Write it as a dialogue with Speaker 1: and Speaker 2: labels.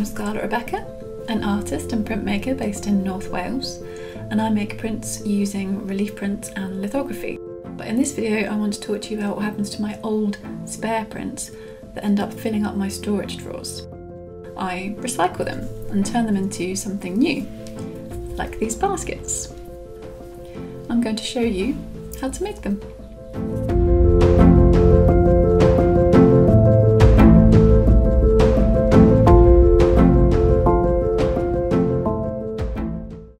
Speaker 1: I'm Scarlett Rebecca, an artist and printmaker based in North Wales, and I make prints using relief prints and lithography. But in this video I want to talk to you about what happens to my old spare prints that end up filling up my storage drawers. I recycle them and turn them into something new, like these baskets. I'm going to show you how to make them.